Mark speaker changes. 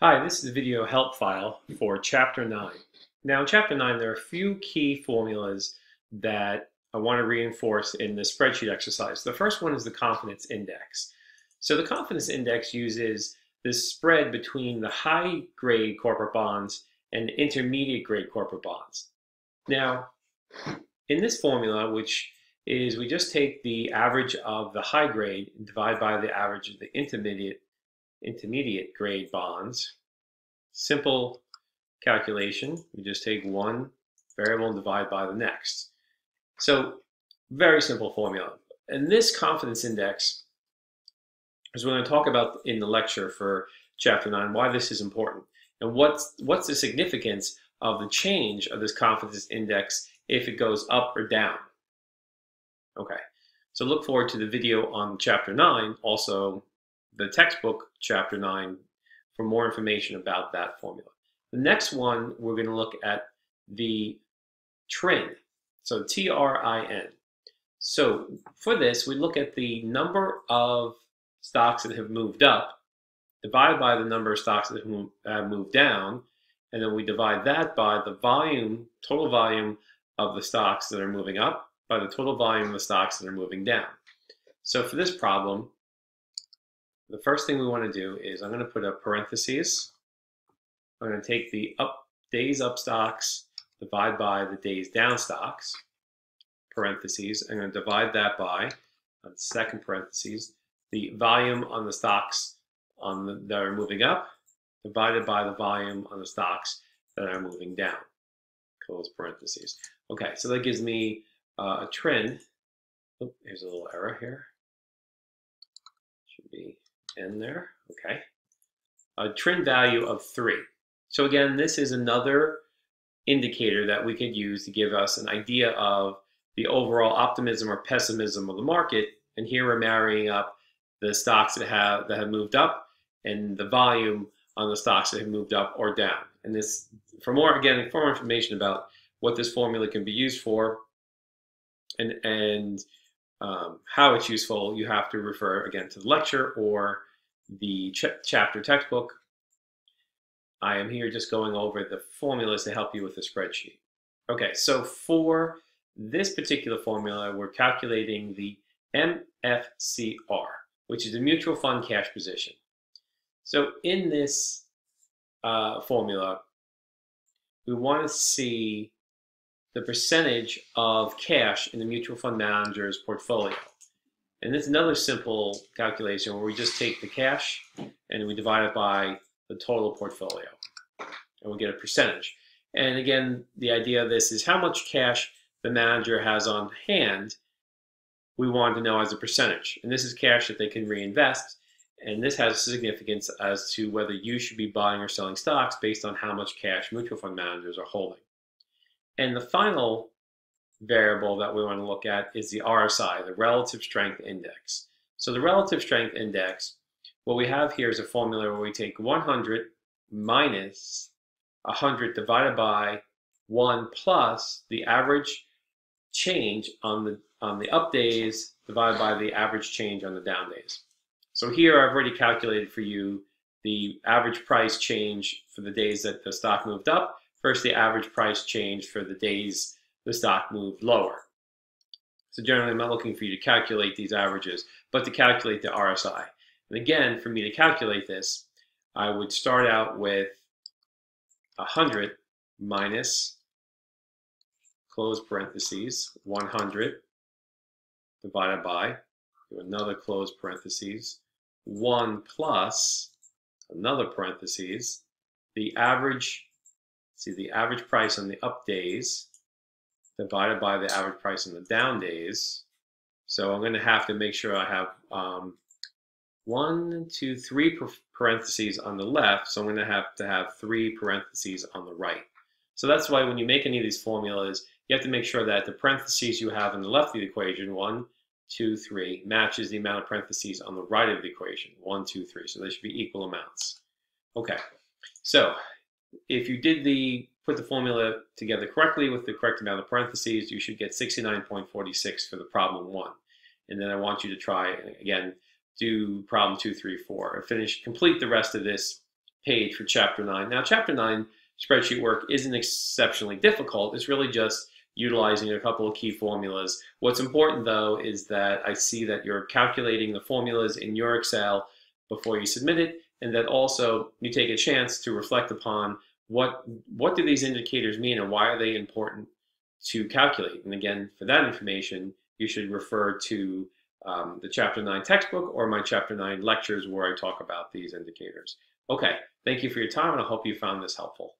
Speaker 1: Hi, this is a video help file for Chapter 9. Now in Chapter 9 there are a few key formulas that I want to reinforce in the spreadsheet exercise. The first one is the confidence index. So the confidence index uses the spread between the high grade corporate bonds and intermediate grade corporate bonds. Now in this formula, which is we just take the average of the high grade and divide by the average of the intermediate intermediate grade bonds. Simple calculation. We just take one variable and divide by the next. So very simple formula. And this confidence index is we're going to talk about in the lecture for chapter 9 why this is important and what's what's the significance of the change of this confidence index if it goes up or down. Okay, so look forward to the video on chapter 9, also the textbook, chapter 9, for more information about that formula. The next one, we're going to look at the TRIN, so T-R-I-N. So for this, we look at the number of stocks that have moved up, divided by the number of stocks that have moved down, and then we divide that by the volume, total volume of the stocks that are moving up, by the total volume of the stocks that are moving down. So for this problem, the first thing we want to do is I'm going to put a parentheses. I'm going to take the up days up stocks, divide by the days down stocks, parentheses. I'm going to divide that by, the second parentheses, the volume on the stocks on the, that are moving up, divided by the volume on the stocks that are moving down, close parentheses. Okay, so that gives me uh, a TRIN. Oh, here's a little error here. Should be in there, okay. A TRIN value of three. So again, this is another indicator that we could use to give us an idea of the overall optimism or pessimism of the market. And here we're marrying up the stocks that have that have moved up and the volume on the stocks that have moved up or down. And this, for more again, for more information about what this formula can be used for, and and um, how it's useful, you have to refer again to the lecture or the ch chapter textbook. I am here just going over the formulas to help you with the spreadsheet. Okay, so for this particular formula, we're calculating the MFCR, which is the mutual fund cash position. So in this uh, formula, we want to see the percentage of cash in the mutual fund manager's portfolio. And this is another simple calculation where we just take the cash and we divide it by the total portfolio. And we get a percentage. And again, the idea of this is how much cash the manager has on hand, we want to know as a percentage. And this is cash that they can reinvest. And this has significance as to whether you should be buying or selling stocks based on how much cash mutual fund managers are holding. And the final variable that we want to look at is the RSI, the Relative Strength Index. So the Relative Strength Index, what we have here is a formula where we take 100 minus 100 divided by 1 plus the average change on the on the up days divided by the average change on the down days. So here I've already calculated for you the average price change for the days that the stock moved up versus the average price change for the days the stock moved lower. So generally, I'm not looking for you to calculate these averages, but to calculate the RSI. And again, for me to calculate this, I would start out with 100 minus, close parentheses, 100 divided by, do another close parentheses, 1 plus, another parentheses, the average, see the average price on the up days divided by the average price on the down days. So I'm going to have to make sure I have um, one, two, three parentheses on the left. So I'm going to have to have three parentheses on the right. So that's why when you make any of these formulas, you have to make sure that the parentheses you have on the left of the equation, one, two, three, matches the amount of parentheses on the right of the equation, one, two, three. So they should be equal amounts. Okay, so if you did the put the formula together correctly with the correct amount of parentheses, you should get 69.46 for the problem one. And then I want you to try, again, do problem two, three, four, and finish, complete the rest of this page for Chapter 9. Now, Chapter 9 spreadsheet work isn't exceptionally difficult. It's really just utilizing a couple of key formulas. What's important though is that I see that you're calculating the formulas in your Excel before you submit it and that also you take a chance to reflect upon what what do these indicators mean and why are they important to calculate. And again, for that information, you should refer to um, the Chapter 9 textbook or my Chapter 9 lectures where I talk about these indicators. Okay, thank you for your time and I hope you found this helpful.